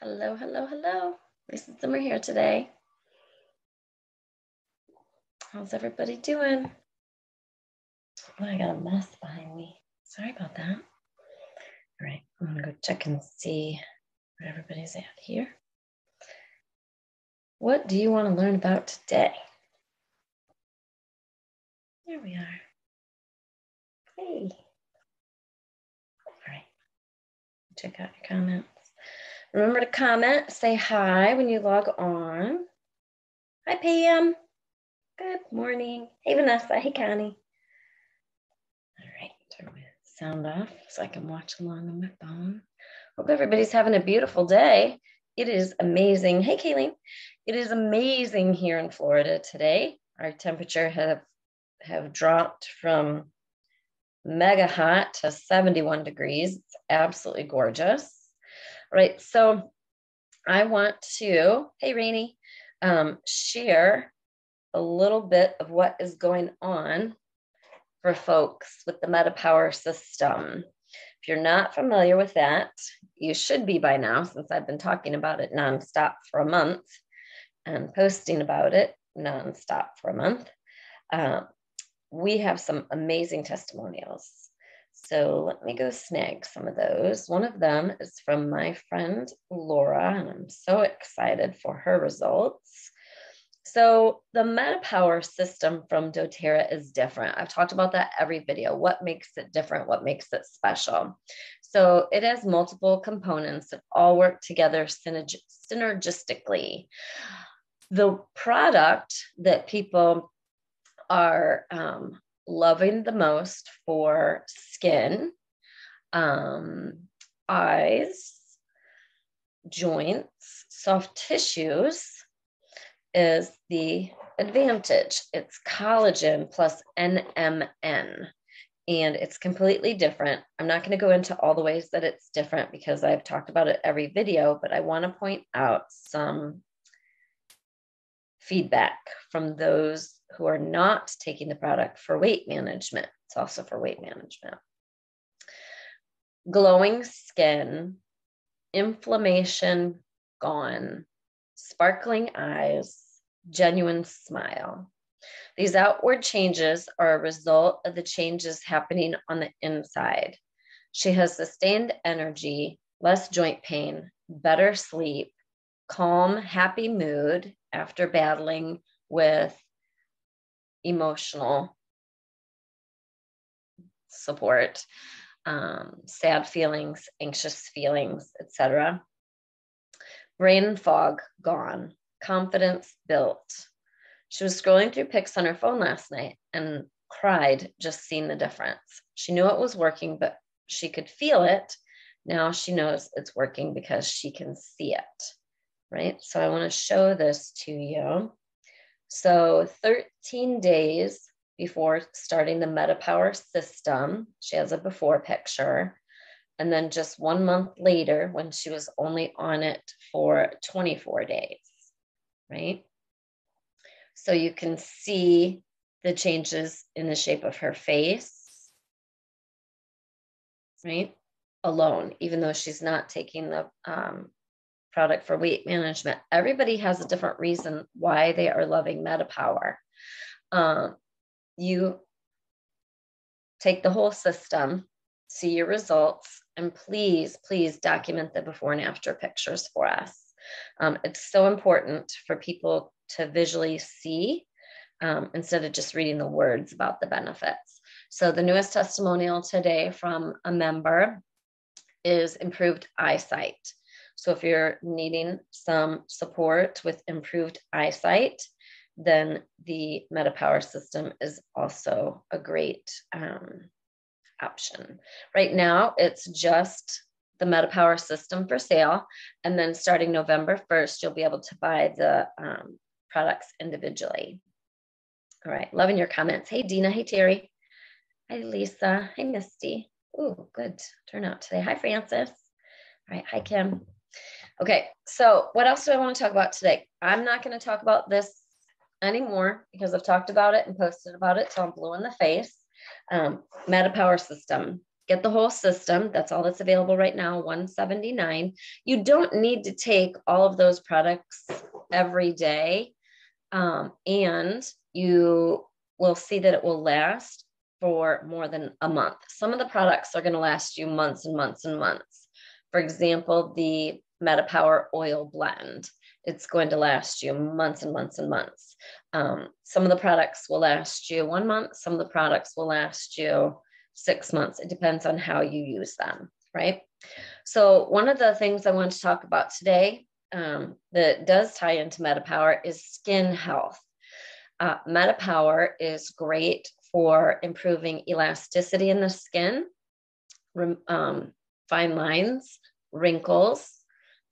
Hello, hello, hello. Lisa Zimmer here today. How's everybody doing? Oh, I got a mess behind me. Sorry about that. All right, I'm gonna go check and see where everybody's at here. What do you want to learn about today? There we are. Hey. All right. Check out your comments. Remember to comment, say hi when you log on. Hi, Pam. Good morning. Hey, Vanessa. Hey, Connie. All right, turn my sound off so I can watch along on my phone. Hope everybody's having a beautiful day. It is amazing. Hey, Kayleen. It is amazing here in Florida today. Our temperature have have dropped from mega hot to 71 degrees. It's absolutely gorgeous. Right, so I want to, hey Rainy, um, share a little bit of what is going on for folks with the MetaPower system. If you're not familiar with that, you should be by now since I've been talking about it nonstop for a month and posting about it nonstop for a month. Um, we have some amazing testimonials. So let me go snag some of those. One of them is from my friend Laura, and I'm so excited for her results. So the MetaPower system from doTERRA is different. I've talked about that every video. What makes it different? What makes it special? So it has multiple components that all work together synergistically. The product that people are um, loving the most for skin, um, eyes, joints, soft tissues is the advantage. It's collagen plus NMN. And it's completely different. I'm not going to go into all the ways that it's different because I've talked about it every video, but I want to point out some feedback from those who are not taking the product for weight management. It's also for weight management. Glowing skin, inflammation gone, sparkling eyes, genuine smile. These outward changes are a result of the changes happening on the inside. She has sustained energy, less joint pain, better sleep, calm, happy mood after battling with emotional support, um, sad feelings, anxious feelings, etc. Brain fog gone, confidence built. She was scrolling through pics on her phone last night and cried just seeing the difference. She knew it was working, but she could feel it. Now she knows it's working because she can see it, right? So I want to show this to you. So 13 days before starting the MetaPower system, she has a before picture. And then just one month later, when she was only on it for 24 days, right? So you can see the changes in the shape of her face, right? Alone, even though she's not taking the um, product for weight management. Everybody has a different reason why they are loving MetaPower. Um, you take the whole system, see your results, and please, please document the before and after pictures for us. Um, it's so important for people to visually see um, instead of just reading the words about the benefits. So, the newest testimonial today from a member is improved eyesight. So if you're needing some support with improved eyesight, then the MetaPower system is also a great um, option. Right now, it's just the MetaPower system for sale. And then starting November 1st, you'll be able to buy the um, products individually. All right, loving your comments. Hey, Dina. Hey, Terry. Hi, Lisa. Hi, Misty. Ooh, good turnout today. Hi, Francis. All right, hi, Kim. Okay, so what else do I want to talk about today? I'm not going to talk about this anymore because I've talked about it and posted about it, so I'm blue in the face. Um, MetaPower system. get the whole system. That's all that's available right now, 179. You don't need to take all of those products every day. Um, and you will see that it will last for more than a month. Some of the products are going to last you months and months and months. For example, the MetaPower oil blend. It's going to last you months and months and months. Um, some of the products will last you one month. Some of the products will last you six months. It depends on how you use them, right? So, one of the things I want to talk about today um, that does tie into MetaPower is skin health. Uh, MetaPower is great for improving elasticity in the skin, um, fine lines, wrinkles,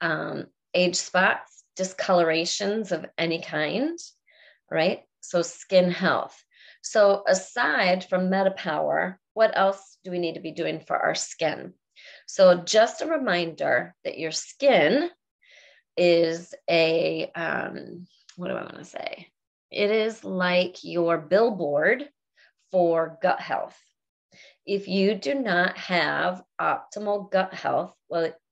um, age spots, discolorations of any kind, right? So, skin health. So, aside from MetaPower, what else do we need to be doing for our skin? So, just a reminder that your skin is a, um, what do I want to say? It is like your billboard for gut health. If you do not have optimal gut health,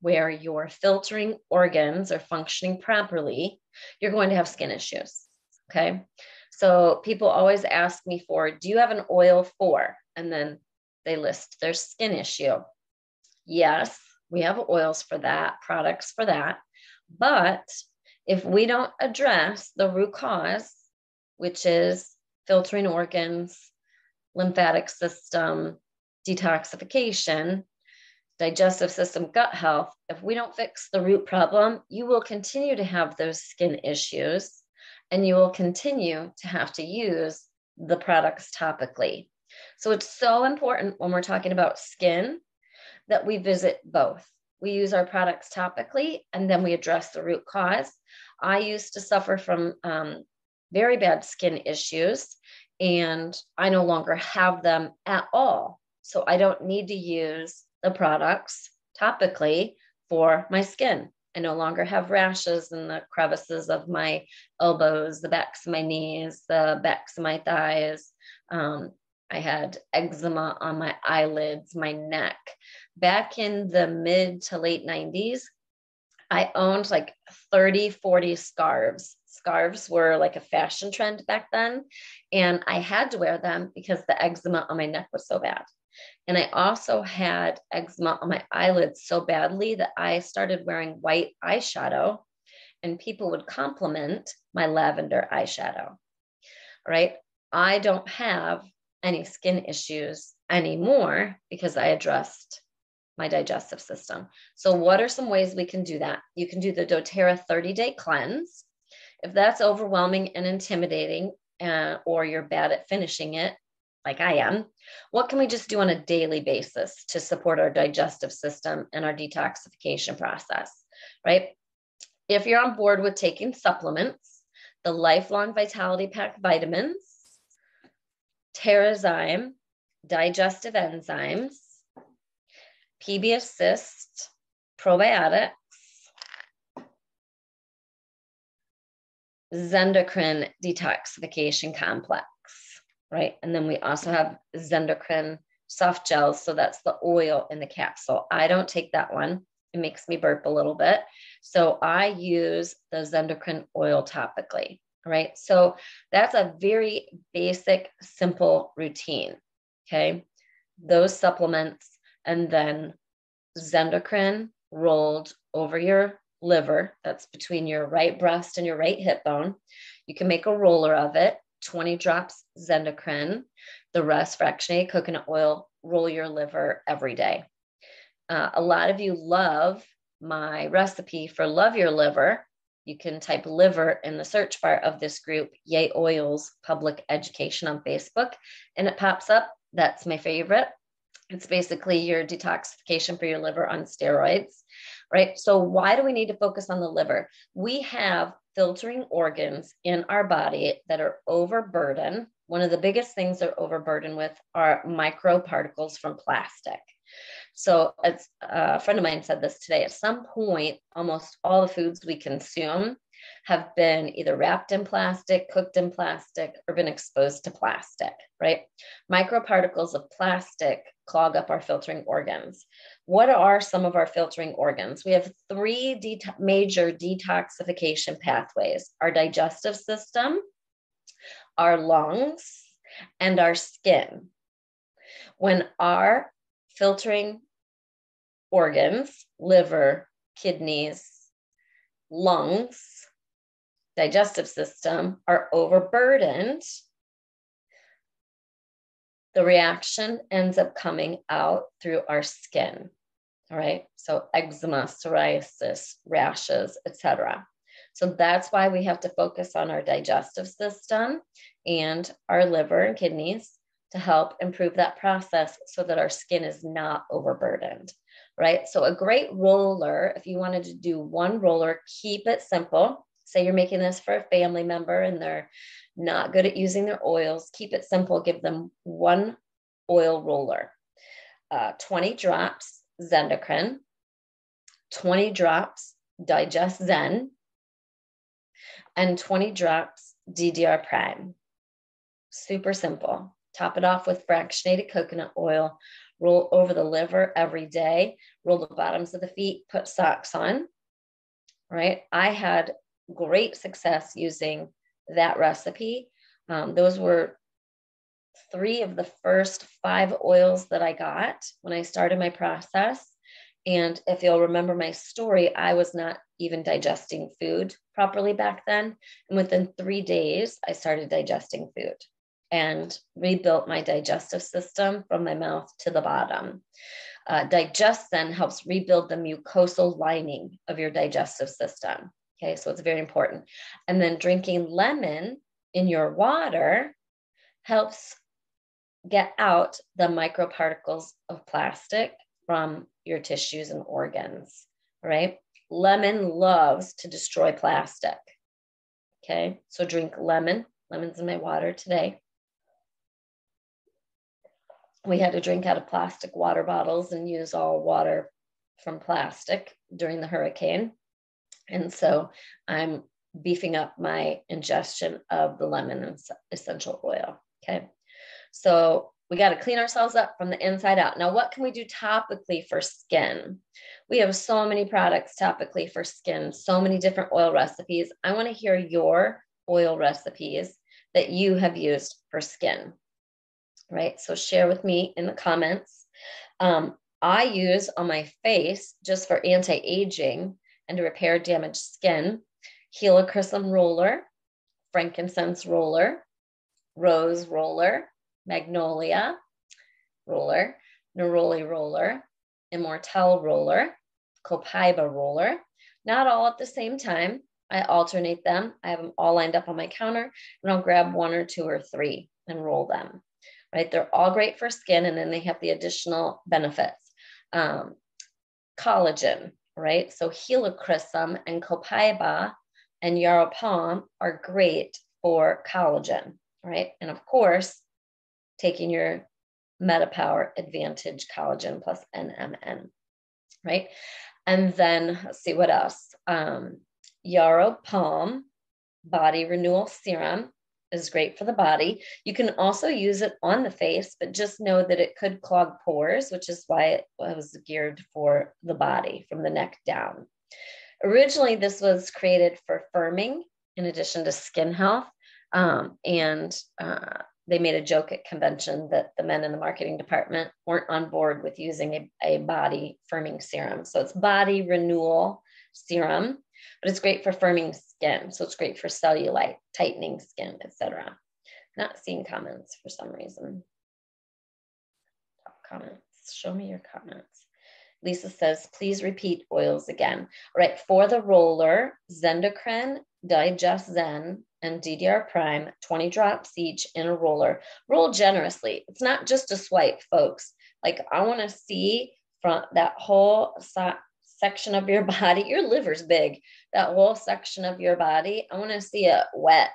where your filtering organs are functioning properly, you're going to have skin issues. Okay. So people always ask me for, do you have an oil for? And then they list their skin issue. Yes, we have oils for that, products for that. But if we don't address the root cause, which is filtering organs, lymphatic system, detoxification, digestive system, gut health, if we don't fix the root problem, you will continue to have those skin issues and you will continue to have to use the products topically. So it's so important when we're talking about skin that we visit both. We use our products topically and then we address the root cause. I used to suffer from um, very bad skin issues and I no longer have them at all. So I don't need to use the products topically for my skin. I no longer have rashes in the crevices of my elbows, the backs of my knees, the backs of my thighs. Um, I had eczema on my eyelids, my neck. Back in the mid to late 90s, I owned like 30, 40 scarves. Scarves were like a fashion trend back then. And I had to wear them because the eczema on my neck was so bad. And I also had eczema on my eyelids so badly that I started wearing white eyeshadow, and people would compliment my lavender eyeshadow. Right? I don't have any skin issues anymore because I addressed my digestive system. So, what are some ways we can do that? You can do the doTERRA 30 day cleanse. If that's overwhelming and intimidating, uh, or you're bad at finishing it, like I am, what can we just do on a daily basis to support our digestive system and our detoxification process, right? If you're on board with taking supplements, the Lifelong Vitality Pack vitamins, Terrazyme, digestive enzymes, PB Assist, probiotics, Zendocrine detoxification complex right? And then we also have Zendocrine soft gels. So that's the oil in the capsule. I don't take that one. It makes me burp a little bit. So I use the Zendocrine oil topically, right? So that's a very basic, simple routine. Okay. Those supplements and then Zendocrine rolled over your liver. That's between your right breast and your right hip bone. You can make a roller of it 20 drops Zendocrine, the rest fractionated coconut oil, roll your liver every day. Uh, a lot of you love my recipe for Love Your Liver. You can type liver in the search bar of this group, Yay Oils Public Education on Facebook, and it pops up. That's my favorite. It's basically your detoxification for your liver on steroids, right? So, why do we need to focus on the liver? We have filtering organs in our body that are overburdened. One of the biggest things they're overburdened with are microparticles from plastic. So, as uh, a friend of mine said this today, at some point, almost all the foods we consume have been either wrapped in plastic, cooked in plastic, or been exposed to plastic, right? Microparticles of plastic clog up our filtering organs. What are some of our filtering organs? We have three major detoxification pathways our digestive system, our lungs, and our skin. When our filtering organs, liver, kidneys, lungs, digestive system are overburdened, the reaction ends up coming out through our skin. All right. So eczema, psoriasis, rashes, etc. So that's why we have to focus on our digestive system and our liver and kidneys to help improve that process so that our skin is not overburdened. Right. So a great roller, if you wanted to do one roller, keep it simple say you're making this for a family member and they're not good at using their oils, keep it simple. Give them one oil roller, uh, 20 drops Zendocrine, 20 drops Digest Zen, and 20 drops DDR Prime. Super simple. Top it off with fractionated coconut oil. Roll over the liver every day. Roll the bottoms of the feet. Put socks on. Right. I had great success using that recipe. Um, those were three of the first five oils that I got when I started my process. And if you'll remember my story, I was not even digesting food properly back then. And within three days, I started digesting food and rebuilt my digestive system from my mouth to the bottom. Uh, Digest Zen helps rebuild the mucosal lining of your digestive system. Okay, so it's very important. And then drinking lemon in your water helps get out the microparticles of plastic from your tissues and organs, right? Lemon loves to destroy plastic. Okay, so drink lemon. Lemon's in my water today. We had to drink out of plastic water bottles and use all water from plastic during the hurricane. And so I'm beefing up my ingestion of the lemon and essential oil. Okay. So we got to clean ourselves up from the inside out. Now, what can we do topically for skin? We have so many products topically for skin, so many different oil recipes. I want to hear your oil recipes that you have used for skin. Right. So share with me in the comments. Um, I use on my face just for anti aging and to repair damaged skin, helichrysum roller, frankincense roller, rose roller, magnolia roller, neroli roller, immortelle roller, copaiba roller. Not all at the same time. I alternate them. I have them all lined up on my counter and I'll grab one or two or three and roll them. Right? They're all great for skin and then they have the additional benefits. Um, collagen, right? So helichrysum and copaiba and yarrow pom are great for collagen, right? And of course, taking your MetaPower Advantage Collagen plus NMN, right? And then let's see what else. Um, yarrow pom body renewal serum is great for the body. You can also use it on the face, but just know that it could clog pores, which is why it was geared for the body from the neck down. Originally, this was created for firming in addition to skin health. Um, and uh, they made a joke at convention that the men in the marketing department weren't on board with using a, a body firming serum. So it's body renewal serum but it's great for firming skin. So it's great for cellulite, tightening skin, etc. Not seeing comments for some reason. Top comments. Show me your comments. Lisa says, please repeat oils again. All right, for the roller, Zendocrine, Digest Zen, and DDR Prime, 20 drops each in a roller. Roll generously. It's not just a swipe, folks. Like I want to see from that whole section of your body, your liver's big, that whole section of your body, I want to see it wet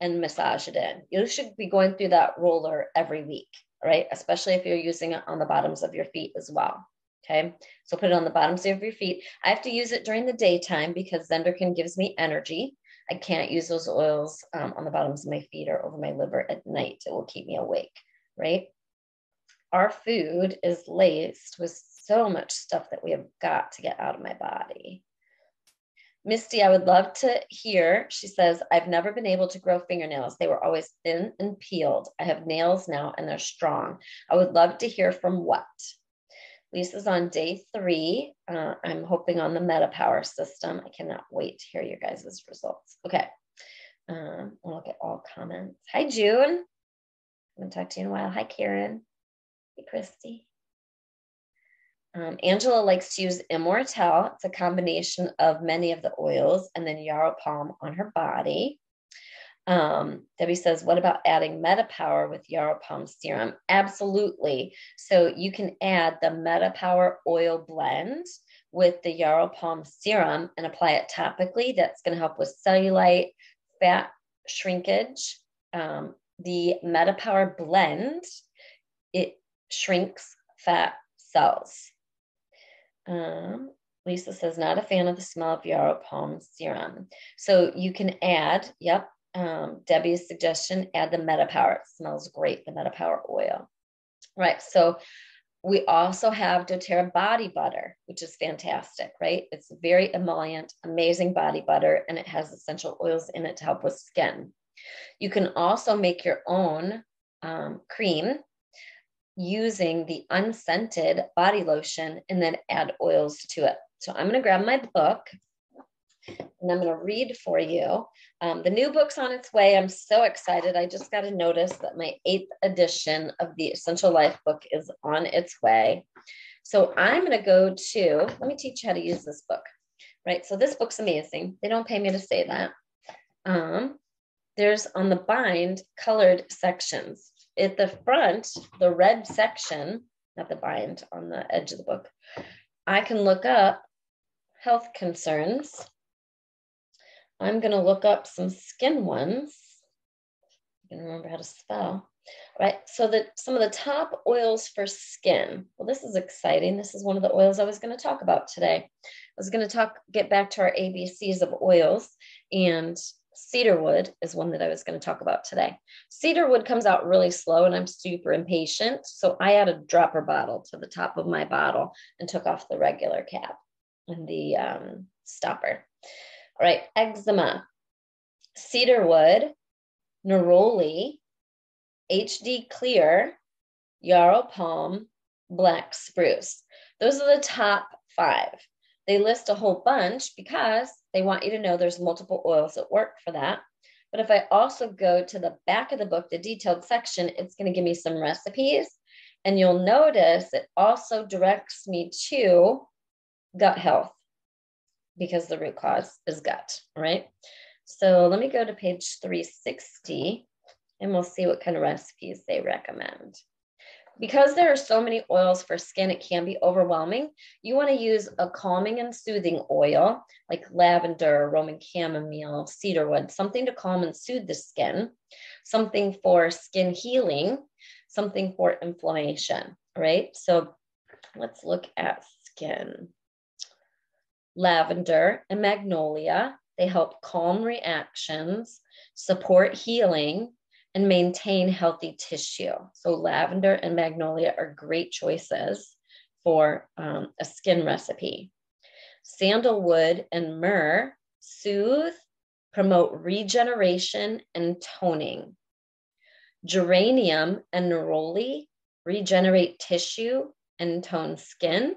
and massage it in. You should be going through that roller every week, right? Especially if you're using it on the bottoms of your feet as well. Okay. So put it on the bottoms of your feet. I have to use it during the daytime because Zendocrine gives me energy. I can't use those oils um, on the bottoms of my feet or over my liver at night. It will keep me awake, right? Our food is laced with so much stuff that we have got to get out of my body. Misty, I would love to hear. She says, I've never been able to grow fingernails. They were always thin and peeled. I have nails now and they're strong. I would love to hear from what? Lisa's on day three. Uh, I'm hoping on the MetaPower system. I cannot wait to hear your guys' results. Okay. Um, I'll look at all comments. Hi, June. I haven't talked to you in a while. Hi, Karen. Hey, Christy. Um, Angela likes to use Immortelle. It's a combination of many of the oils and then Yarrow Pom on her body. Um, Debbie says, what about adding MetaPower with Yarrow Pom serum? Absolutely. So you can add the MetaPower oil blend with the Yarrow Pom serum and apply it topically. That's going to help with cellulite, fat shrinkage. Um, the MetaPower blend, it shrinks fat cells. Um, Lisa says, not a fan of the smell of Yarrow Pom serum. So you can add, yep, um, Debbie's suggestion, add the MetaPower. It smells great, the MetaPower oil. Right. So we also have doTERRA body butter, which is fantastic, right? It's very emollient, amazing body butter, and it has essential oils in it to help with skin. You can also make your own um, cream using the unscented body lotion and then add oils to it. So I'm going to grab my book and I'm going to read for you. Um, the new book's on its way. I'm so excited. I just got a notice that my eighth edition of the Essential Life book is on its way. So I'm going to go to, let me teach you how to use this book. Right. So this book's amazing. They don't pay me to say that. Um, there's on the bind colored sections. At the front, the red section, not the bind, on the edge of the book, I can look up health concerns I'm going to look up some skin ones. I can remember how to spell. Right, so that some of the top oils for skin. Well, this is exciting. This is one of the oils I was going to talk about today. I was going to talk, get back to our ABCs of oils, and cedarwood is one that I was going to talk about today. Cedarwood comes out really slow, and I'm super impatient. So I added a dropper bottle to the top of my bottle and took off the regular cap and the um, stopper. All right, eczema, cedarwood, neroli, HD clear, yarrow pom, black spruce. Those are the top five. They list a whole bunch because they want you to know there's multiple oils that work for that. But if I also go to the back of the book, the detailed section, it's going to give me some recipes. And you'll notice it also directs me to gut health because the root cause is gut, right? So let me go to page 360 and we'll see what kind of recipes they recommend. Because there are so many oils for skin, it can be overwhelming. You want to use a calming and soothing oil like lavender, Roman chamomile, cedarwood, something to calm and soothe the skin, something for skin healing, something for inflammation, right? So let's look at skin lavender, and magnolia. They help calm reactions, support healing, and maintain healthy tissue. So, lavender and magnolia are great choices for um, a skin recipe. Sandalwood and myrrh soothe, promote regeneration and toning. Geranium and neroli regenerate tissue and tone skin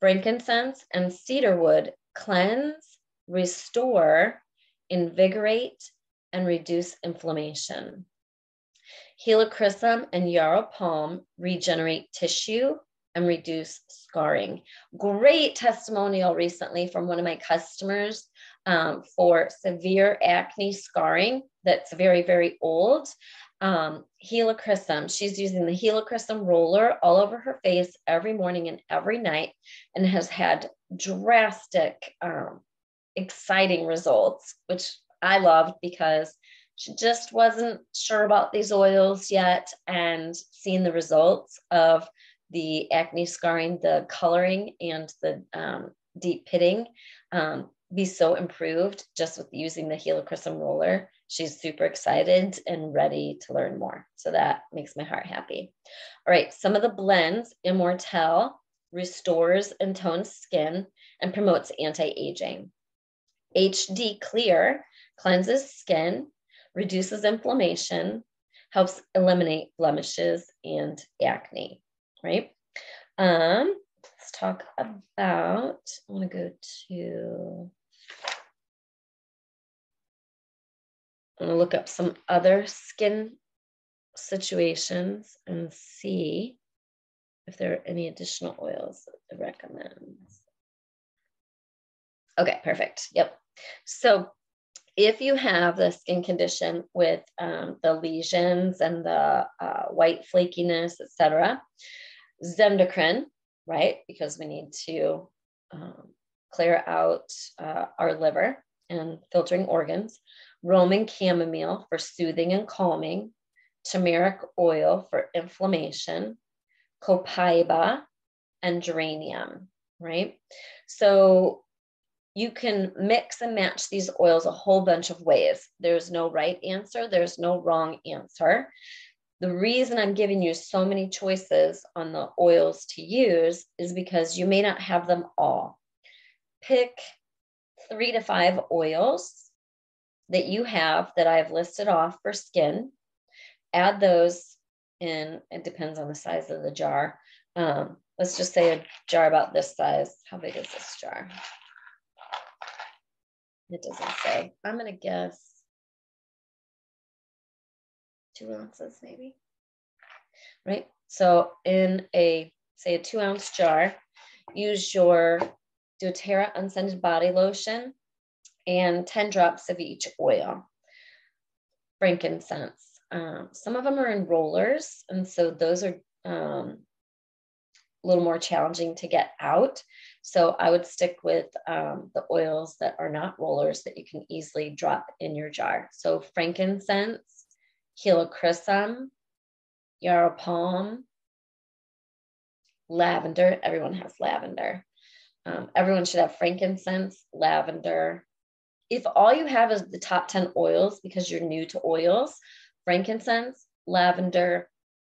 frankincense and cedarwood cleanse, restore, invigorate, and reduce inflammation. Helichrysum and yarrow pom regenerate tissue and reduce scarring. Great testimonial recently from one of my customers um, for severe acne scarring that's very, very old um, helichrysum. She's using the helichrysum roller all over her face every morning and every night and has had drastic, um, exciting results, which I loved because she just wasn't sure about these oils yet and seeing the results of the acne scarring, the coloring, and the um, deep pitting um, be so improved just with using the helichrysum roller. She's super excited and ready to learn more. So that makes my heart happy. All right, some of the blends, Immortelle restores and tones skin and promotes anti-aging. HD Clear cleanses skin, reduces inflammation, helps eliminate blemishes and acne, right? Um, let's talk about, I want to go to, I'm going to look up some other skin situations and see if there are any additional oils that it recommends. Okay, perfect. Yep. So if you have the skin condition with um, the lesions and the uh, white flakiness, etc., Zendocrine, right? Because we need to um, clear out uh, our liver and filtering organs. Roman chamomile for soothing and calming. Turmeric oil for inflammation. Copaiba and geranium, right? So you can mix and match these oils a whole bunch of ways. There's no right answer, there's no wrong answer. The reason I'm giving you so many choices on the oils to use is because you may not have them all. Pick three to five oils that you have that I've listed off for skin. Add those in, it depends on the size of the jar. Um, let's just say a jar about this size. How big is this jar? It doesn't say. I'm going to guess two ounces maybe. Right? So in a, say a two ounce jar, use your doTERRA unscented body lotion and 10 drops of each oil. Frankincense. Um, some of them are in rollers, and so those are um, a little more challenging to get out. So I would stick with um, the oils that are not rollers that you can easily drop in your jar. So frankincense, helichrysum, yarrow pom, lavender. Everyone has lavender. Um, everyone should have frankincense, lavender. If all you have is the top 10 oils because you're new to oils, frankincense, lavender,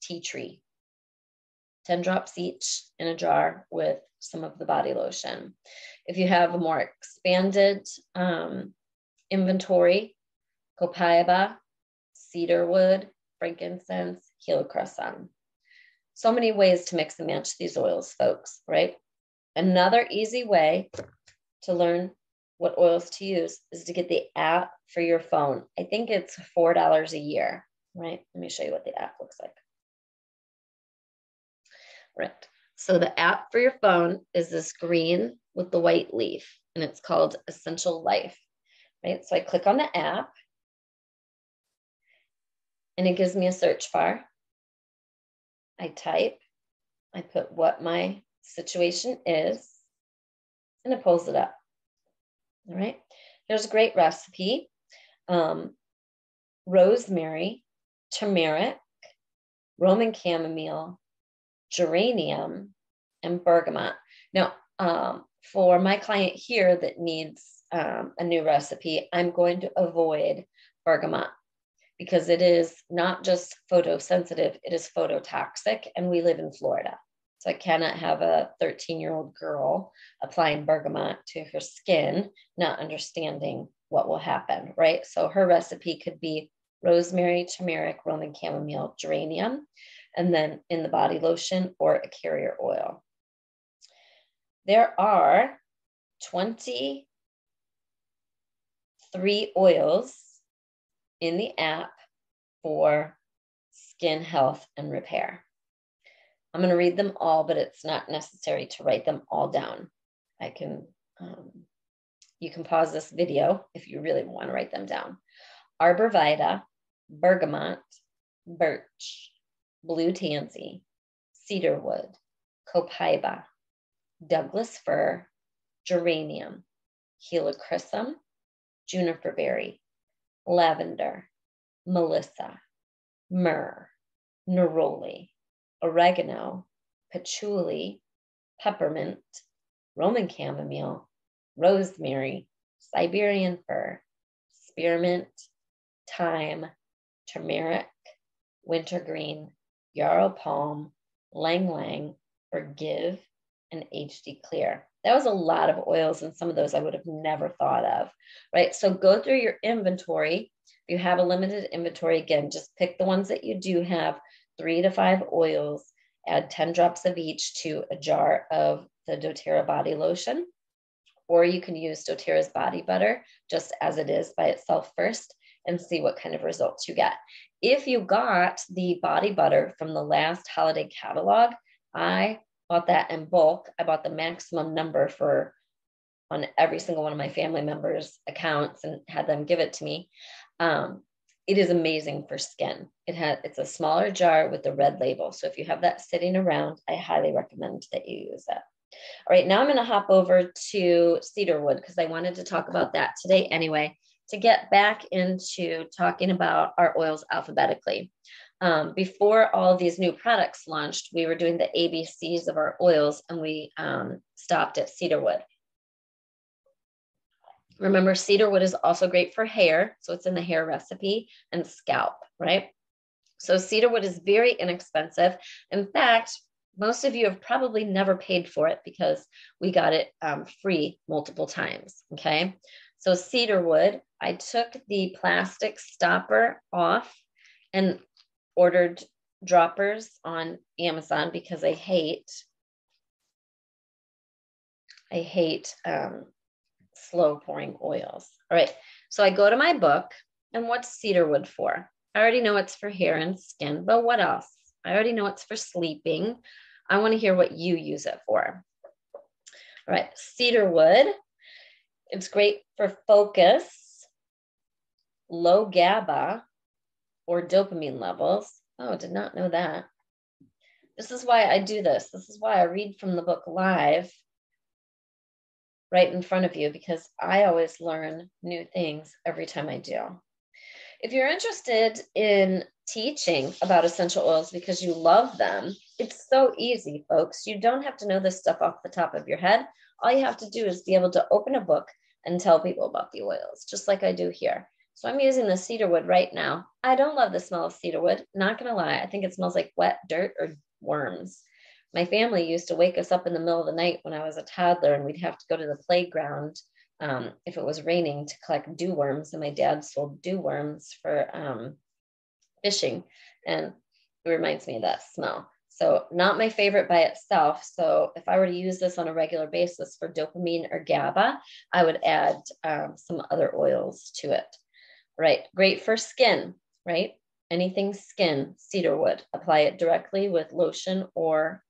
tea tree. 10 drops each in a jar with some of the body lotion. If you have a more expanded um, inventory, copaiba, cedarwood, frankincense, helichrysum. So many ways to mix and match these oils, folks, right? Another easy way to learn what oils to use is to get the app for your phone. I think it's $4 a year, right? Let me show you what the app looks like. Right. So the app for your phone is this green with the white leaf, and it's called Essential Life. Right. So I click on the app, and it gives me a search bar. I type, I put what my situation is, and it pulls it up. All right. Here's a great recipe um, rosemary, turmeric, Roman chamomile, geranium, and bergamot. Now, um, for my client here that needs um, a new recipe, I'm going to avoid bergamot because it is not just photosensitive, it is phototoxic, and we live in Florida. So I cannot have a 13 year old girl applying bergamot to her skin, not understanding what will happen, right? So her recipe could be rosemary, turmeric, Roman chamomile, geranium and then in the body lotion or a carrier oil. There are 23 oils in the app for skin health and repair. I'm going to read them all, but it's not necessary to write them all down. I can, um, you can pause this video if you really want to write them down. Arbor Vitae, bergamot, birch, blue tansy, cedarwood, copaiba, Douglas fir, geranium, helichrysum, juniper berry, lavender, melissa, myrrh, neroli, oregano, patchouli, peppermint, Roman chamomile, rosemary, Siberian fir, spearmint, thyme, turmeric, wintergreen, yarrow pom, ylang ylang, forgive, and HD clear. That was a lot of oils, and some of those I would have never thought of, right? So go through your inventory. If you have a limited inventory, again, just pick the ones that you do have, three to five oils, add 10 drops of each to a jar of the doTERRA body lotion. Or you can use doTERRA's body butter just as it is by itself first and see what kind of results you get. If you got the body butter from the last holiday catalog, I bought that in bulk. I bought the maximum number for on every single one of my family members' accounts and had them give it to me. Um, it is amazing for skin. It has it's a smaller jar with the red label. So if you have that sitting around, I highly recommend that you use it. All right, now I'm going to hop over to cedarwood because I wanted to talk about that today anyway, to get back into talking about our oils alphabetically. Um, before all these new products launched, we were doing the ABCs of our oils and we um, stopped at cedarwood. Remember, cedarwood is also great for hair. So it's in the hair recipe and scalp, right? So cedarwood is very inexpensive. In fact, most of you have probably never paid for it because we got it um, free multiple times. Okay. So cedarwood, I took the plastic stopper off and ordered droppers on Amazon because I hate I hate um, slow pouring oils. All right, so I go to my book, and what's cedarwood for? I already know it's for hair and skin, but what else? I already know it's for sleeping. I want to hear what you use it for. All right, cedarwood. It's great for focus, low GABA or dopamine levels. Oh, did not know that. This is why I do this. This is why I read from the book live right in front of you because I always learn new things every time I do. If you're interested in teaching about essential oils because you love them, it's so easy, folks. You don't have to know this stuff off the top of your head. All you have to do is be able to open a book and tell people about the oils, just like I do here. So I'm using the cedarwood right now. I don't love the smell of cedarwood, not gonna lie. I think it smells like wet dirt or worms my family used to wake us up in the middle of the night when I was a toddler, and we'd have to go to the playground um, if it was raining to collect dew worms. And my dad sold dew worms for um, fishing, and it reminds me of that smell. So, not my favorite by itself. So, if I were to use this on a regular basis for dopamine or GABA, I would add um, some other oils to it. Right, great for skin, right? Anything skin, cedarwood. Apply it directly with lotion or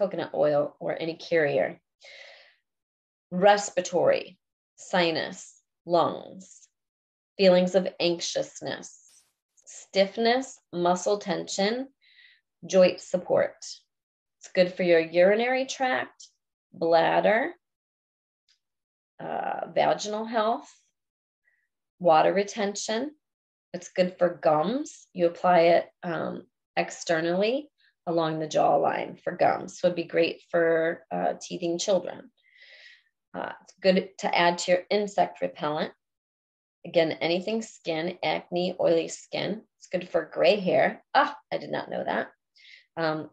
coconut oil, or any carrier. Respiratory, sinus, lungs, feelings of anxiousness, stiffness, muscle tension, joint support. It's good for your urinary tract, bladder, uh, vaginal health, water retention. It's good for gums. You apply it um, externally along the jawline for gums. It'd be great for uh, teething children. Uh, it's good to add to your insect repellent. Again, anything skin, acne, oily skin. It's good for gray hair. Ah, I did not know that. Um,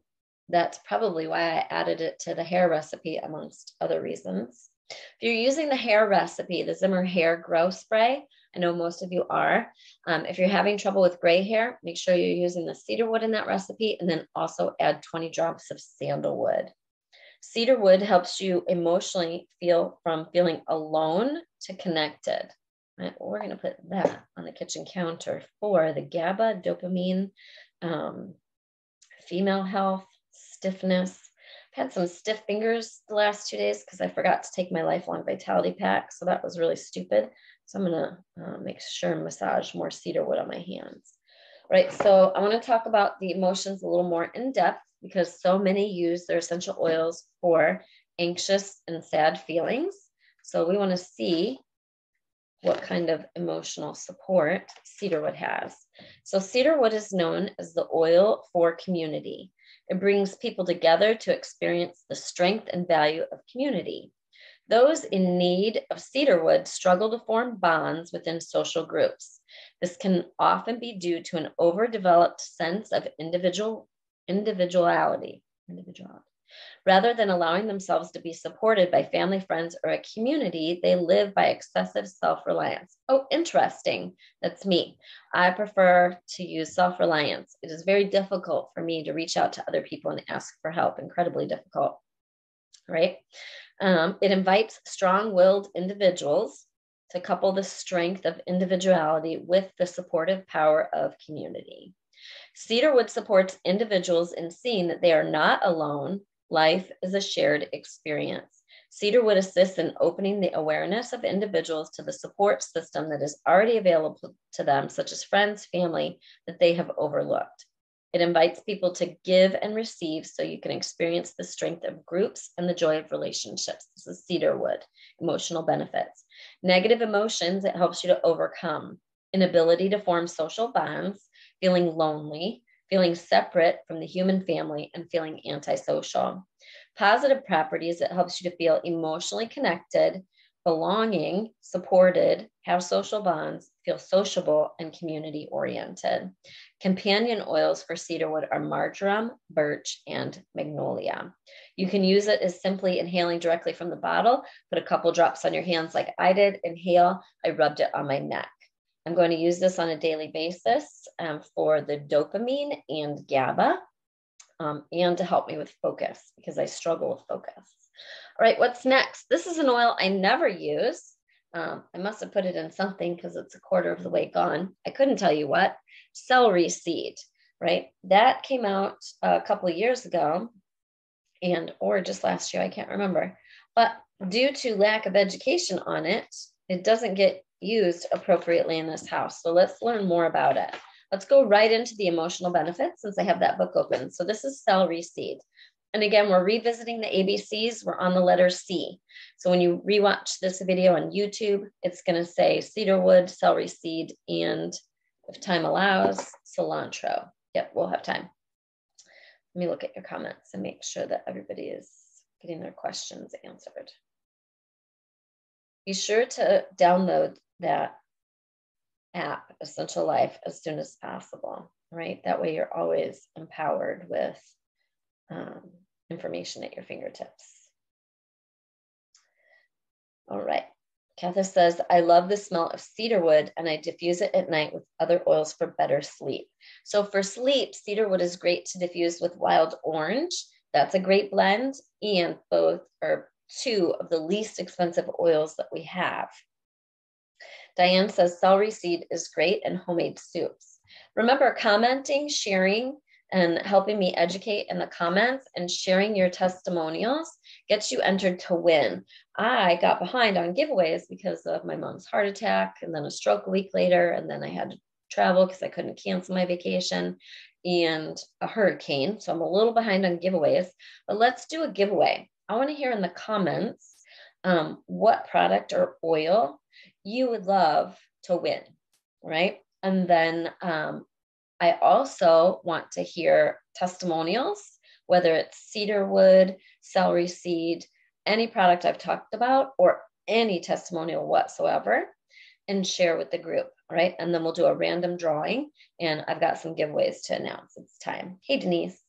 that's probably why I added it to the hair recipe, amongst other reasons. If you're using the hair recipe, the Zimmer Hair Grow Spray, I know most of you are. Um, if you're having trouble with gray hair, make sure you're using the cedar wood in that recipe and then also add 20 drops of sandalwood. Cedar wood helps you emotionally feel from feeling alone to connected. Right, we're going to put that on the kitchen counter for the GABA, dopamine, um, female health, stiffness. I've had some stiff fingers the last two days because I forgot to take my lifelong vitality pack. So that was really stupid. So I'm gonna uh, make sure and massage more cedar wood on my hands. Right, so I wanna talk about the emotions a little more in depth because so many use their essential oils for anxious and sad feelings. So we wanna see what kind of emotional support cedarwood has. So cedarwood is known as the oil for community. It brings people together to experience the strength and value of community. Those in need of cedarwood struggle to form bonds within social groups. This can often be due to an overdeveloped sense of individual individuality, individuality. Rather than allowing themselves to be supported by family, friends, or a community, they live by excessive self reliance. Oh, interesting. That's me. I prefer to use self reliance. It is very difficult for me to reach out to other people and ask for help, incredibly difficult, right? Um, it invites strong willed individuals to couple the strength of individuality with the supportive power of community. Cedarwood supports individuals in seeing that they are not alone Life is a shared experience. Cedarwood assists in opening the awareness of individuals to the support system that is already available to them, such as friends, family, that they have overlooked. It invites people to give and receive so you can experience the strength of groups and the joy of relationships. This is Cedarwood, emotional benefits. Negative emotions, it helps you to overcome. Inability to form social bonds, feeling lonely, feeling separate from the human family, and feeling antisocial. Positive properties, it helps you to feel emotionally connected, belonging, supported, have social bonds, feel sociable, and community oriented. Companion oils for cedarwood are marjoram, birch, and magnolia. You can use it as simply inhaling directly from the bottle. Put a couple drops on your hands like I did, inhale. I rubbed it on my neck. I'm going to use this on a daily basis um, for the dopamine and GABA um, and to help me with focus because I struggle with focus. All right, what's next? This is an oil I never use. Um, I must have put it in something because it's a quarter of the way gone. I couldn't tell you what. Celery seed, right? That came out a couple years ago and or just last year, I can't remember. But due to lack of education on it, it doesn't get used appropriately in this house. So let's learn more about it. Let's go right into the emotional benefits since I have that book open. So this is celery seed. And again, we're revisiting the ABCs. We're on the letter C. So when you rewatch this video on YouTube, it's going to say cedarwood, celery seed, and if time allows, cilantro. Yep, we'll have time. Let me look at your comments and make sure that everybody is getting their questions answered. Be sure to download that app, Essential Life, as soon as possible, right? That way you're always empowered with um, information at your fingertips. All right. Katha says, I love the smell of cedarwood and I diffuse it at night with other oils for better sleep. So, for sleep, cedarwood is great to diffuse with wild orange. That's a great blend. And both are two of the least expensive oils that we have. Diane says celery seed is great in homemade soups. Remember commenting, sharing, and helping me educate in the comments and sharing your testimonials gets you entered to win. I got behind on giveaways because of my mom's heart attack and then a stroke a week later. And then I had to travel because I couldn't cancel my vacation and a hurricane. So I'm a little behind on giveaways, but let's do a giveaway. I want to hear in the comments um, what product or oil you would love to win, right? And then um, I also want to hear testimonials, whether it's cedarwood, celery seed, any product I've talked about, or any testimonial whatsoever, and share with the group, right? And then we'll do a random drawing, and I've got some giveaways to announce. It's time. Hey, Denise.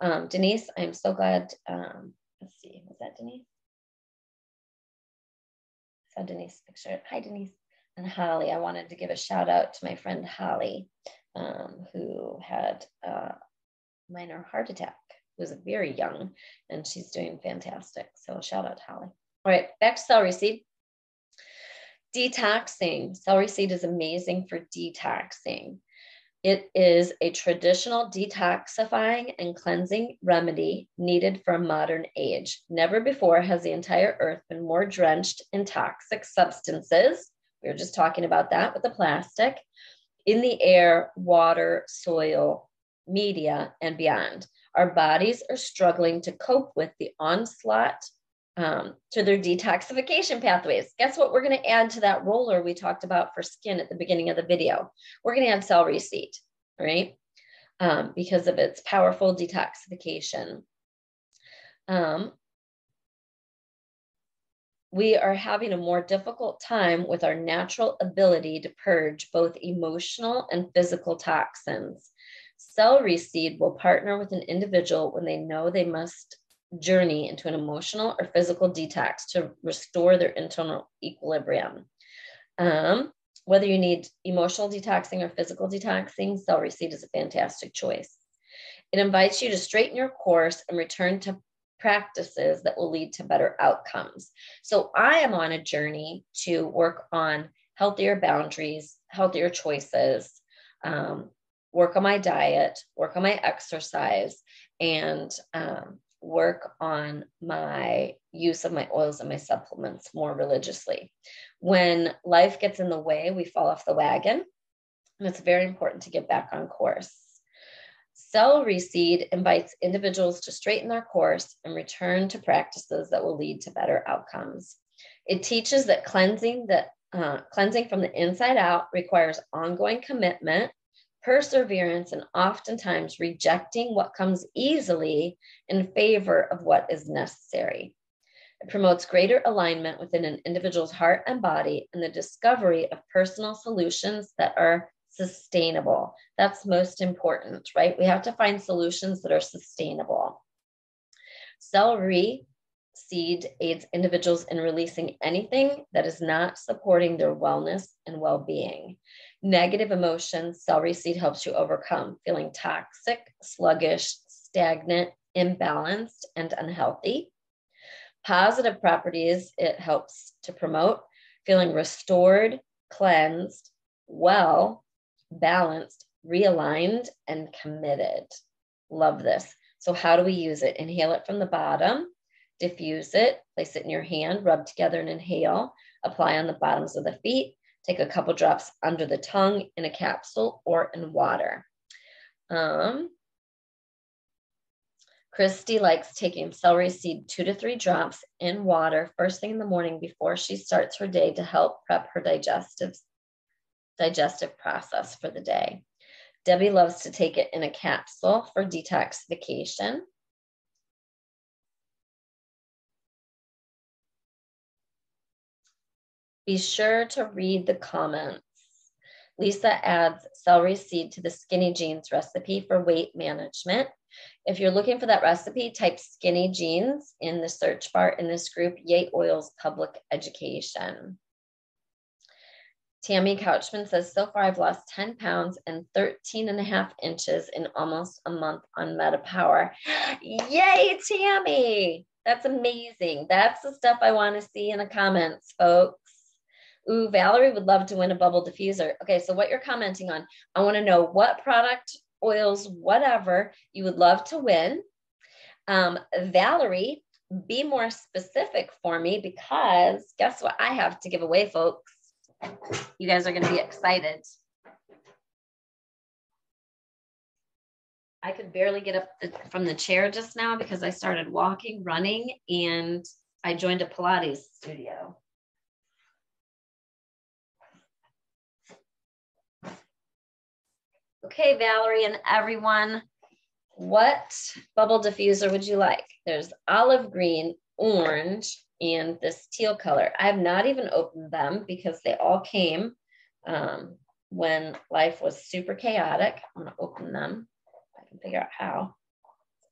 Um, Denise, I'm so glad. Um, let's see, was that Denise? saw Denise picture. Hi, Denise. And Holly, I wanted to give a shout out to my friend Holly, um, who had a minor heart attack, who was very young, and she's doing fantastic. So shout out to Holly. All right, back to celery seed. Detoxing. Celery seed is amazing for detoxing. It is a traditional detoxifying and cleansing remedy needed for a modern age. Never before has the entire earth been more drenched in toxic substances. We were just talking about that with the plastic in the air, water, soil, media, and beyond. Our bodies are struggling to cope with the onslaught um, to their detoxification pathways. Guess what? We're going to add to that roller we talked about for skin at the beginning of the video. We're going to add celery seed, right? um, because of its powerful detoxification. Um, we are having a more difficult time with our natural ability to purge both emotional and physical toxins. Celery seed will partner with an individual when they know they must journey into an emotional or physical detox to restore their internal equilibrium. Um, whether you need emotional detoxing or physical detoxing, celery seed is a fantastic choice. It invites you to straighten your course and return to practices that will lead to better outcomes. So I am on a journey to work on healthier boundaries, healthier choices, um, work on my diet, work on my exercise, and um, work on my use of my oils and my supplements more religiously. When life gets in the way, we fall off the wagon. And it's very important to get back on course. Celery seed invites individuals to straighten their course and return to practices that will lead to better outcomes. It teaches that cleansing that uh, cleansing from the inside out requires ongoing commitment, perseverance, and oftentimes rejecting what comes easily in favor of what is necessary. It promotes greater alignment within an individual's heart and body and the discovery of personal solutions that are sustainable. That's most important, right? We have to find solutions that are sustainable. Celery seed aids individuals in releasing anything that is not supporting their wellness and well being. Negative emotions, celery seed helps you overcome feeling toxic, sluggish, stagnant, imbalanced, and unhealthy. Positive properties, it helps to promote feeling restored, cleansed, well, balanced, realigned, and committed. Love this. So, how do we use it? Inhale it from the bottom, diffuse it, place it in your hand, rub together and inhale, apply on the bottoms of the feet, take a couple drops under the tongue in a capsule or in water. Um, Christy likes taking celery seed two to three drops in water first thing in the morning before she starts her day to help prep her digestive digestive process for the day. Debbie loves to take it in a capsule for detoxification. Be sure to read the comments. Lisa adds celery seed to the skinny jeans recipe for weight management. If you're looking for that recipe, type skinny jeans in the search bar in this group, Yay Oils Public Education. Tammy Couchman says, so far I've lost 10 pounds and 13 and a half inches in almost a month on MetaPower. Yay, Tammy! That's amazing. That's the stuff I want to see in the comments, folks. Ooh, Valerie would love to win a bubble diffuser. Okay, so what you're commenting on, I want to know what product, oils, whatever you would love to win. Um, Valerie, be more specific for me because guess what I have to give away, folks? You guys are going to be excited. I could barely get up from the chair just now because I started walking, running, and I joined a Pilates studio. Okay, Valerie and everyone, what bubble diffuser would you like? There's olive green, orange, and this teal color. I have not even opened them because they all came um, when life was super chaotic. I'm gonna open them. I can figure out how.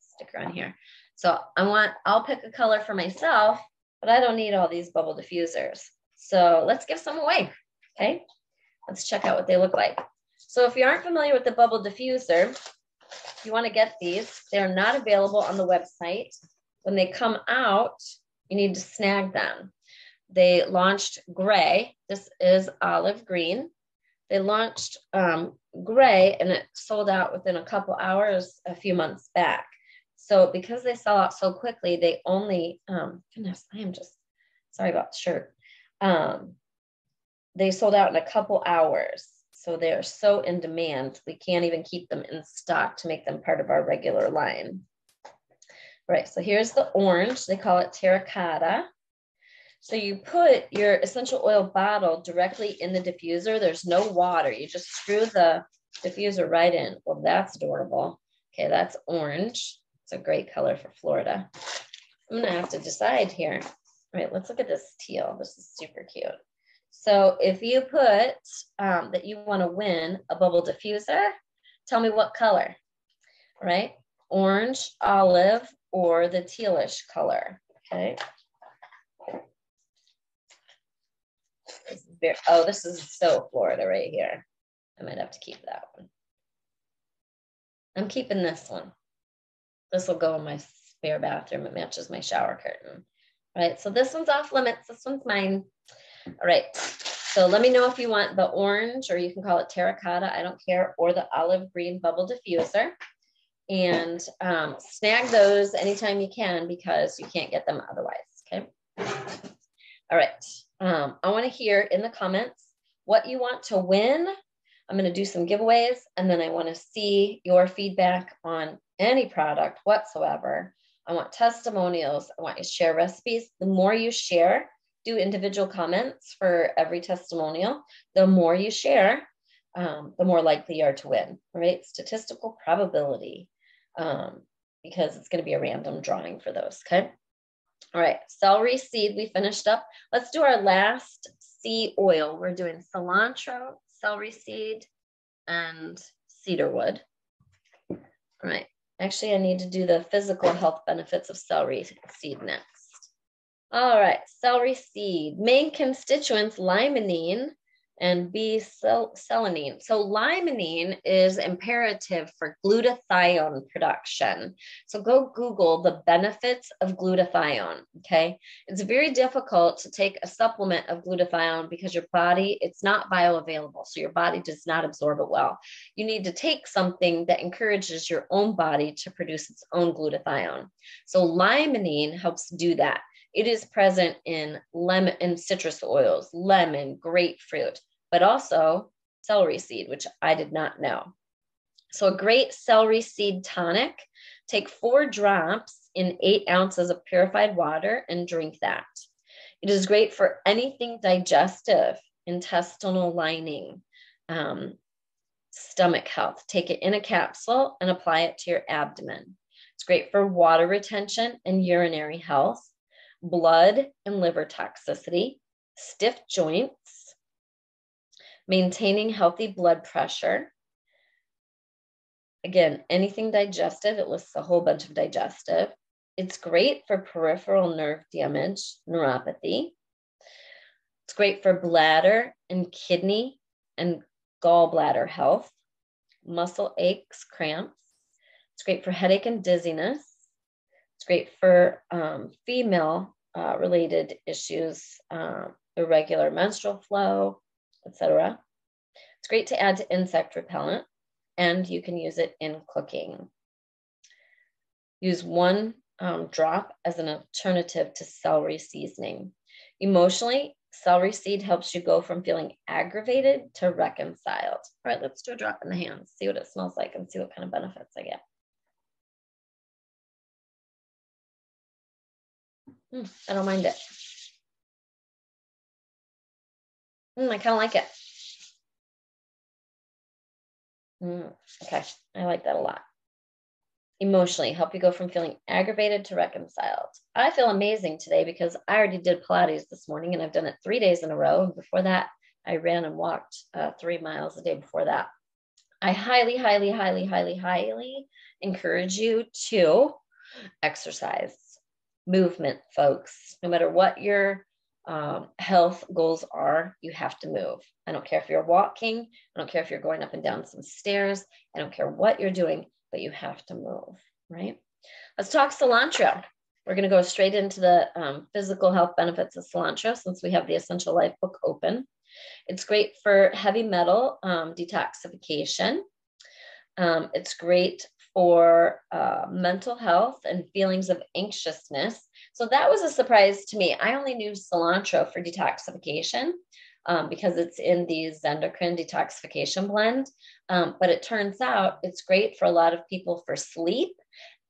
Sticker on here. So I want, I'll pick a color for myself, but I don't need all these bubble diffusers. So let's give some away, okay? Let's check out what they look like. So if you aren't familiar with the bubble diffuser, you wanna get these, they're not available on the website. When they come out, you need to snag them. They launched gray. This is olive green. They launched um, gray and it sold out within a couple hours a few months back. So because they sell out so quickly, they only, um, goodness, I am just sorry about the shirt. Um, they sold out in a couple hours. So they are so in demand, we can't even keep them in stock to make them part of our regular line. Right, so here's the orange. They call it terracotta. So you put your essential oil bottle directly in the diffuser. There's no water. You just screw the diffuser right in. Well, that's adorable. Okay, that's orange. It's a great color for Florida. I'm gonna have to decide here. All right, let's look at this teal. This is super cute. So if you put um, that you wanna win a bubble diffuser, tell me what color, right? Orange, olive, or the tealish color, okay? This very, oh, this is so Florida right here. I might have to keep that one. I'm keeping this one. This will go in my spare bathroom. It matches my shower curtain. All right, so this one's off limits. This one's mine. All right, so let me know if you want the orange or you can call it terracotta, I don't care, or the olive green bubble diffuser. And um, snag those anytime you can because you can't get them otherwise, okay? All right, um, I wanna hear in the comments what you want to win. I'm gonna do some giveaways and then I wanna see your feedback on any product whatsoever. I want testimonials. I want you to share recipes. The more you share, do individual comments for every testimonial. The more you share, um, the more likely you are to win, right? Statistical probability, um, because it's going to be a random drawing for those, okay? All right, celery seed, we finished up. Let's do our last sea oil. We're doing cilantro, celery seed, and cedarwood. All right, Actually, I need to do the physical health benefits of celery seed next. All right, celery seed. Main constituents, limonene, and B-selinene. So limonene is imperative for glutathione production. So go Google the benefits of glutathione, okay? It's very difficult to take a supplement of glutathione because your body, it's not bioavailable. So your body does not absorb it well. You need to take something that encourages your own body to produce its own glutathione. So limonene helps do that. It is present in lemon and citrus oils, lemon, grapefruit, but also celery seed, which I did not know. So, a great celery seed tonic take four drops in eight ounces of purified water and drink that. It is great for anything digestive, intestinal lining, um, stomach health. Take it in a capsule and apply it to your abdomen. It's great for water retention and urinary health, blood and liver toxicity, stiff joints, maintaining healthy blood pressure. Again, anything digestive, it lists a whole bunch of digestive. It's great for peripheral nerve damage, neuropathy. It's great for bladder and kidney and gallbladder health, muscle aches, cramps. It's great for headache and dizziness. It's great for um, female uh, related issues, uh, irregular menstrual flow, etc. It's great to add to insect repellent and you can use it in cooking. Use one um, drop as an alternative to celery seasoning. Emotionally, celery seed helps you go from feeling aggravated to reconciled. All right, let's do a drop in the hands, see what it smells like, and see what kind of benefits I get. Mm, I don't mind it. Mm, I kind of like it. Mm, okay, I like that a lot. Emotionally, help you go from feeling aggravated to reconciled. I feel amazing today because I already did Pilates this morning and I've done it three days in a row. And before that, I ran and walked uh, three miles a day before that. I highly, highly, highly, highly, highly encourage you to exercise, movement, folks. No matter what your um, health goals are you have to move. I don't care if you're walking, I don't care if you're going up and down some stairs, I don't care what you're doing, but you have to move, right? Let's talk cilantro. We're going to go straight into the um, physical health benefits of cilantro since we have the Essential Life book open. It's great for heavy metal um, detoxification. Um, it's great for uh, mental health and feelings of anxiousness. So that was a surprise to me. I only knew cilantro for detoxification um, because it's in the Zendocrine detoxification blend. Um, but it turns out it's great for a lot of people for sleep.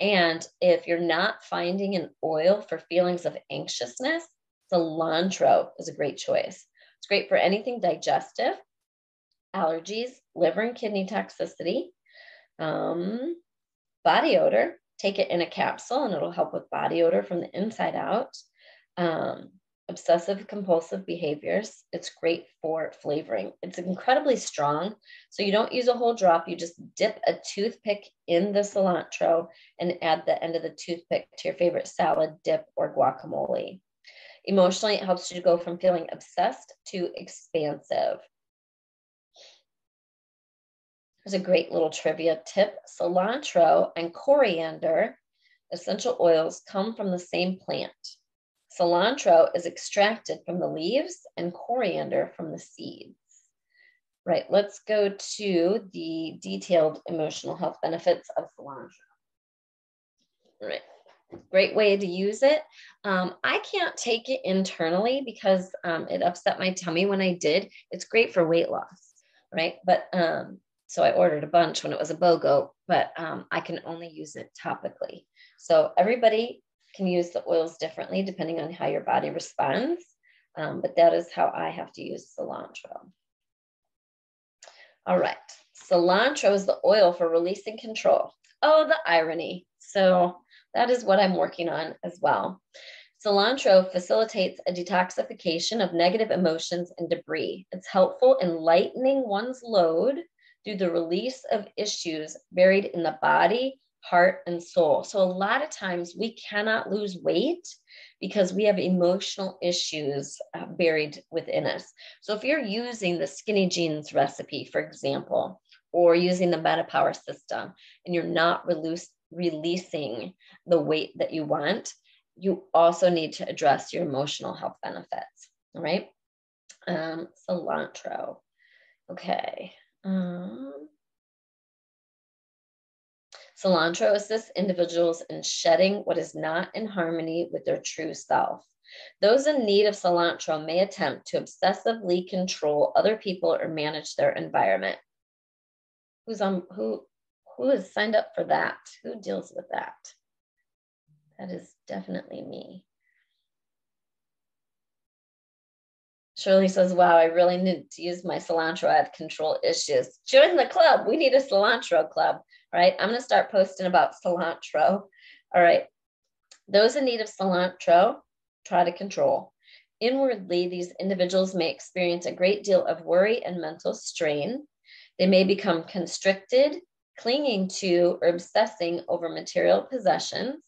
And if you're not finding an oil for feelings of anxiousness, cilantro is a great choice. It's great for anything digestive, allergies, liver and kidney toxicity. Um, body odor, take it in a capsule and it'll help with body odor from the inside out. Um, obsessive compulsive behaviors. It's great for flavoring. It's incredibly strong. So you don't use a whole drop. You just dip a toothpick in the cilantro and add the end of the toothpick to your favorite salad, dip, or guacamole. Emotionally, it helps you to go from feeling obsessed to expansive. There's a great little trivia tip. Cilantro and coriander essential oils come from the same plant. Cilantro is extracted from the leaves and coriander from the seeds. Right, let's go to the detailed emotional health benefits of cilantro. Right, great way to use it. Um, I can't take it internally because um, it upset my tummy when I did. It's great for weight loss, right? But um, so I ordered a bunch when it was a BOGO, but um, I can only use it topically. So everybody can use the oils differently depending on how your body responds. Um, but that is how I have to use cilantro. All right, cilantro is the oil for releasing control. Oh, the irony. So that is what I'm working on as well. Cilantro facilitates a detoxification of negative emotions and debris. It's helpful in lightening one's load through the release of issues buried in the body heart, and soul. So, a lot of times we cannot lose weight because we have emotional issues uh, buried within us. So, if you're using the skinny jeans recipe, for example, or using the Meta Power system, and you're not release, releasing the weight that you want, you also need to address your emotional health benefits. Right. Um, cilantro. Okay. Um, Cilantro assists individuals in shedding what is not in harmony with their true self. Those in need of cilantro may attempt to obsessively control other people or manage their environment. Who's on who who has signed up for that? Who deals with that? That is definitely me. Shirley says, Wow, I really need to use my cilantro. I have control issues. Join the club. We need a cilantro club right? I'm going to start posting about cilantro. All right. Those in need of cilantro, try to control. Inwardly, these individuals may experience a great deal of worry and mental strain. They may become constricted, clinging to, or obsessing over material possessions.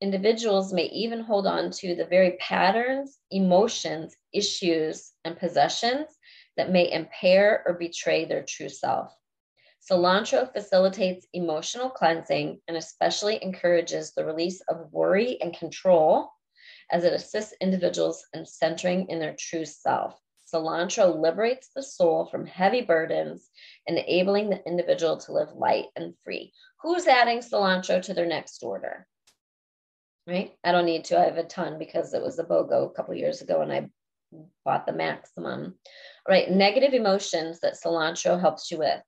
Individuals may even hold on to the very patterns, emotions, issues, and possessions that may impair or betray their true self. Cilantro facilitates emotional cleansing and especially encourages the release of worry and control as it assists individuals in centering in their true self. Cilantro liberates the soul from heavy burdens, enabling the individual to live light and free. Who's adding cilantro to their next order? Right? I don't need to. I have a ton because it was a BOGO a couple years ago and I bought the maximum. All right, negative emotions that cilantro helps you with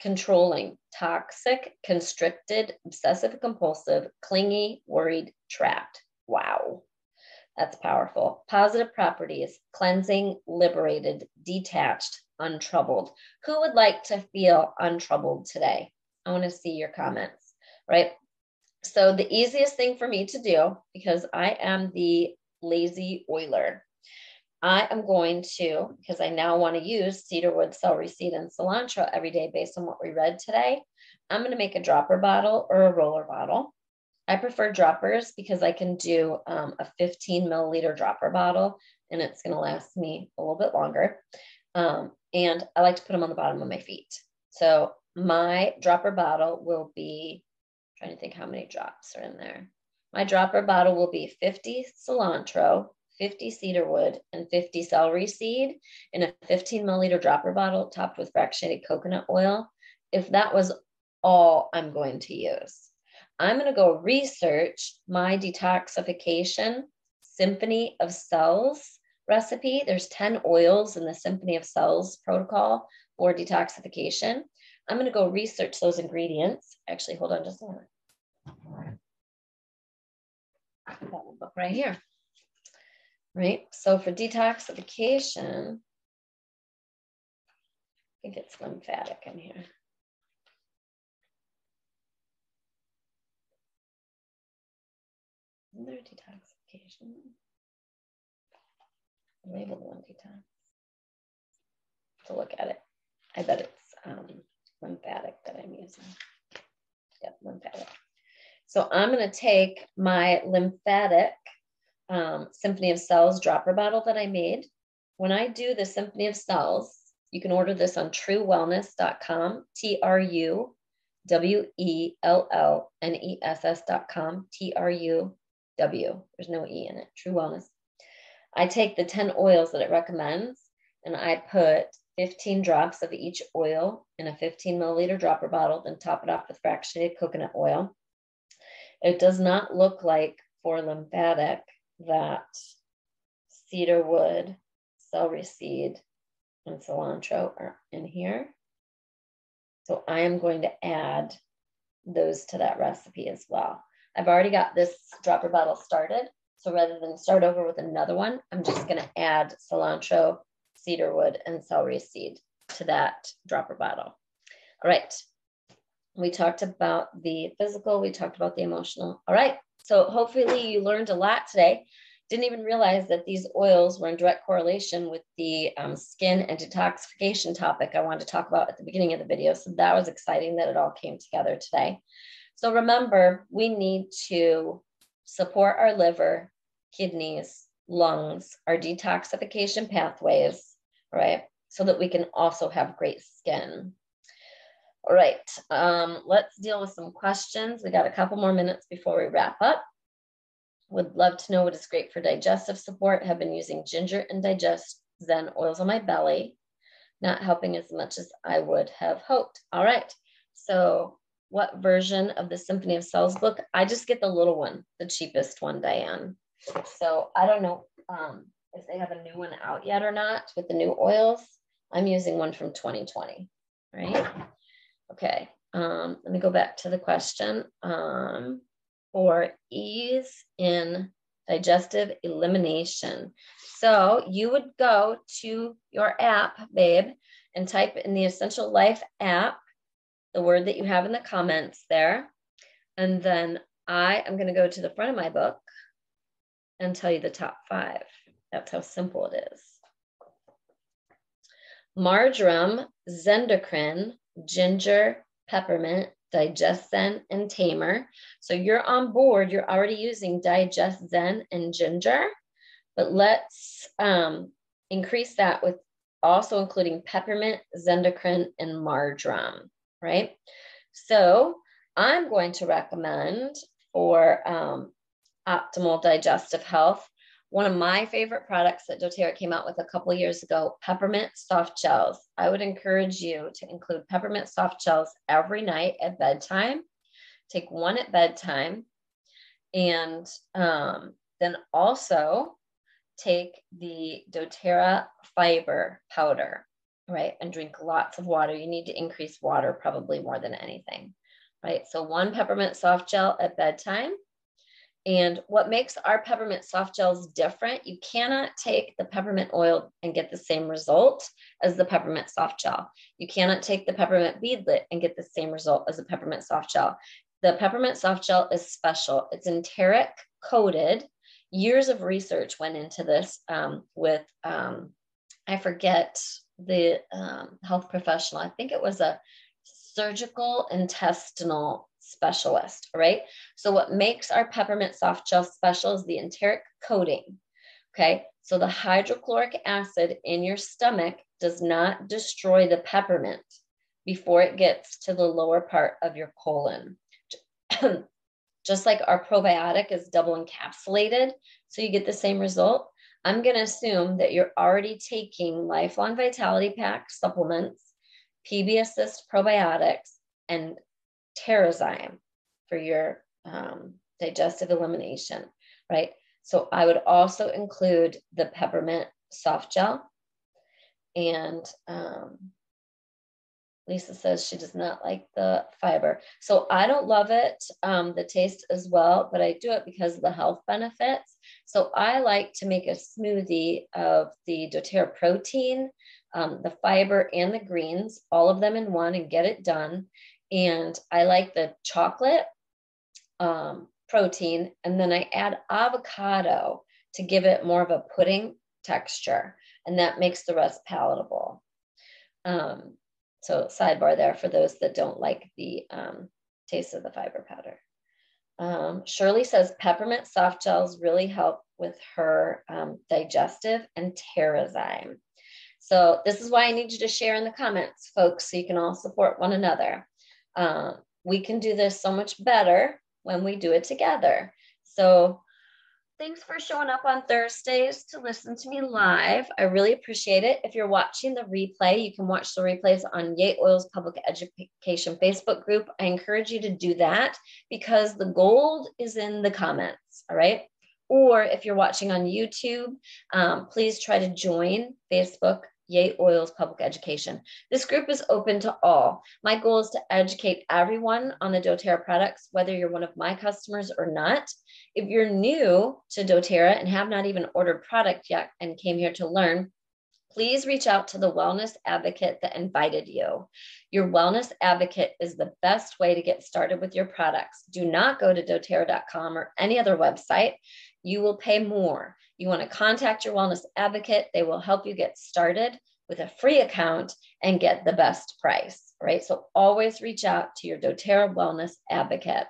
controlling, toxic, constricted, obsessive compulsive, clingy, worried, trapped. Wow. That's powerful. Positive properties cleansing, liberated, detached, untroubled. Who would like to feel untroubled today? I want to see your comments, right? So, the easiest thing for me to do, because I am the lazy oiler, I am going to, because I now want to use cedarwood, celery seed, and cilantro every day based on what we read today, I'm going to make a dropper bottle or a roller bottle. I prefer droppers because I can do um, a 15 milliliter dropper bottle and it's going to last me a little bit longer. Um, and I like to put them on the bottom of my feet. So my dropper bottle will be, I'm trying to think how many drops are in there. My dropper bottle will be 50 cilantro, 50 cedarwood, and 50 celery seed in a 15 milliliter dropper bottle topped with fractionated coconut oil. If that was all I'm going to use, I'm going to go research my detoxification symphony of cells recipe. There's 10 oils in the symphony of cells protocol for detoxification. I'm going to go research those ingredients. Actually, hold on just a moment. That book right here right? So for detoxification, I think it's lymphatic in here. Isn't there detoxification? Labeled one detox. To look at it. I bet it's um, lymphatic that I'm using. Yep, lymphatic. So I'm going to take my lymphatic um, Symphony of Cells dropper bottle that I made. When I do the Symphony of Cells, you can order this on truwellness.com, T R U W E L L N E S S.com, T R U W. There's no E in it, True Wellness. I take the 10 oils that it recommends and I put 15 drops of each oil in a 15 milliliter dropper bottle, then top it off with fractionated coconut oil. It does not look like for lymphatic that cedar wood, celery seed, and cilantro are in here. So I am going to add those to that recipe as well. I've already got this dropper bottle started. So rather than start over with another one, I'm just going to add cilantro, cedarwood, and celery seed to that dropper bottle. All right. We talked about the physical, we talked about the emotional. All right. So hopefully you learned a lot today. Didn't even realize that these oils were in direct correlation with the um, skin and detoxification topic I wanted to talk about at the beginning of the video. So that was exciting that it all came together today. So remember, we need to support our liver, kidneys, lungs, our detoxification pathways, right? So that we can also have great skin. All right, um, let's deal with some questions. We got a couple more minutes before we wrap up. Would love to know what is great for digestive support. Have been using ginger and digest Zen oils on my belly, not helping as much as I would have hoped. All right, so what version of the Symphony of Cells book. I just get the little one, the cheapest one, Diane. So I don't know um, if they have a new one out yet or not with the new oils. I'm using one from 2020, right? Okay, um, let me go back to the question. Um, for ease in digestive elimination. So you would go to your app, babe, and type in the Essential Life app the word that you have in the comments there. And then I am going to go to the front of my book and tell you the top five. That's how simple it is. Marjoram, Zendocrine, ginger, peppermint, Digest Zen, and Tamer. So you're on board. You're already using Digest Zen and ginger, but let's um, increase that with also including peppermint, Zendocrine, and marjoram right? So I'm going to recommend for um, optimal digestive health one of my favorite products that doTERRA came out with a couple years ago, peppermint soft gels. I would encourage you to include peppermint soft gels every night at bedtime. Take one at bedtime, and um, then also take the doTERRA fiber powder right? And drink lots of water. You need to increase water probably more than anything, right? So one peppermint soft gel at bedtime. And what makes our peppermint soft gels different, you cannot take the peppermint oil and get the same result as the peppermint soft gel. You cannot take the peppermint beadlet and get the same result as a peppermint soft gel. The peppermint soft gel is special. It's enteric coated. Years of research went into this um, with, um, I forget the um, health professional. I think it was a surgical intestinal specialist, right? So, what makes our peppermint soft gel special is the enteric coating. Okay, so the hydrochloric acid in your stomach does not destroy the peppermint before it gets to the lower part of your colon. Just like our probiotic is double encapsulated, so you get the same result. I'm going to assume that you're already taking Lifelong Vitality Pack supplements, PB Assist probiotics, and Terrazyme for your um, digestive elimination, right? So I would also include the peppermint soft gel and um, Lisa says she does not like the fiber. So I don't love it, um, the taste as well, but I do it because of the health benefits. So I like to make a smoothie of the doTERRA protein, um, the fiber and the greens, all of them in one, and get it done. And I like the chocolate um, protein, and then I add avocado to give it more of a pudding texture, and that makes the rest palatable. Um, so sidebar there for those that don't like the um, taste of the fiber powder. Um, Shirley says peppermint soft gels really help with her um, digestive and Terrazyme. So this is why I need you to share in the comments, folks, so you can all support one another. Uh, we can do this so much better when we do it together. So thanks for showing up on Thursdays to listen to me live. I really appreciate it. If you're watching the replay, you can watch the replays on Yay Oils Public Education Facebook group. I encourage you to do that because the gold is in the comments. All right. Or if you're watching on YouTube, um, please try to join Facebook Yay Oils Public Education. This group is open to all. My goal is to educate everyone on the doTERRA products, whether you're one of my customers or not. If you're new to doTERRA and have not even ordered product yet and came here to learn, please reach out to the wellness advocate that invited you. Your wellness advocate is the best way to get started with your products. Do not go to doterra.com or any other website. You will pay more. You want to contact your wellness advocate. They will help you get started with a free account and get the best price, right? So always reach out to your doTERRA wellness advocate.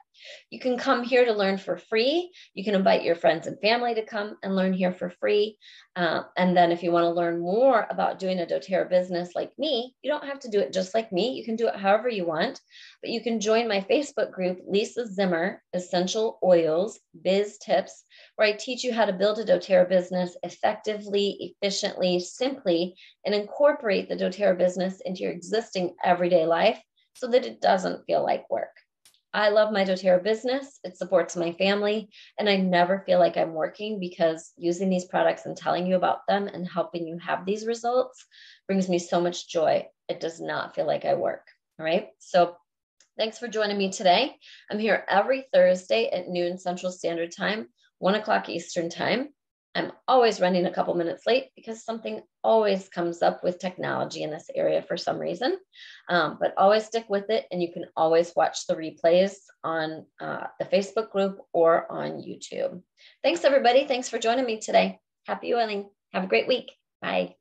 You can come here to learn for free. You can invite your friends and family to come and learn here for free. Uh, and then if you want to learn more about doing a doTERRA business like me, you don't have to do it just like me. You can do it however you want, but you can join my Facebook group, Lisa Zimmer Essential Oils Biz Tips, where I teach you how to build a doTERRA business effectively, efficiently, simply, and incorporate the doTERRA business into your existing everyday life so that it doesn't feel like work. I love my doTERRA business. It supports my family, and I never feel like I'm working because using these products and telling you about them and helping you have these results brings me so much joy. It does not feel like I work. All right. So thanks for joining me today. I'm here every Thursday at noon Central Standard Time, one o'clock Eastern Time. I'm always running a couple minutes late because something always comes up with technology in this area for some reason. Um, but always stick with it, and you can always watch the replays on uh, the Facebook group or on YouTube. Thanks, everybody. Thanks for joining me today. Happy oiling. Have a great week. Bye.